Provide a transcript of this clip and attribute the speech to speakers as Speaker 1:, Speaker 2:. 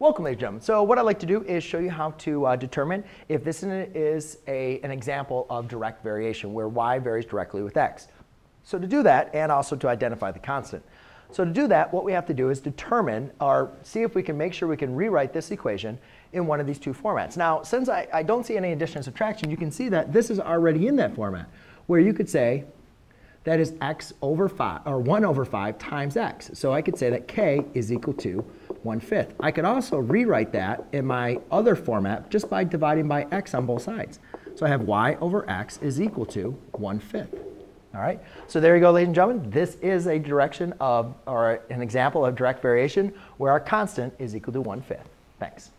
Speaker 1: Welcome, ladies and gentlemen. So what I'd like to do is show you how to uh, determine if this is a, an example of direct variation, where y varies directly with x. So to do that, and also to identify the constant. So to do that, what we have to do is determine, or see if we can make sure we can rewrite this equation in one of these two formats. Now, since I, I don't see any addition and subtraction, you can see that this is already in that format, where you could say that is x over 5, or 1 over 5 times x. So I could say that k is equal to 1 fifth. I could also rewrite that in my other format just by dividing by x on both sides. So I have y over x is equal to 1 fifth. All right, so there you go, ladies and gentlemen. This is a direction of, or an example of direct variation where our constant is equal to 1 fifth. Thanks.